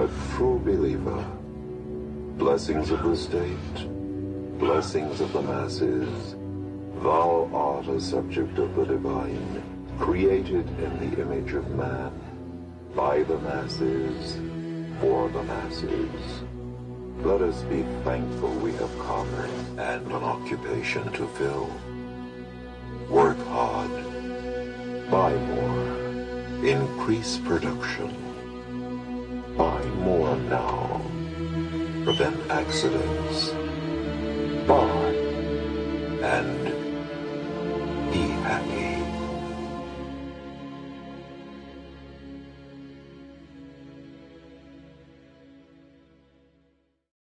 a true believer. Blessings of the state, blessings of the masses. Thou art a subject of the divine, created in the image of man, by the masses, for the masses. Let us be thankful we have common and an occupation to fill. Work hard. Buy more. Increase production. Now. Prevent accidents.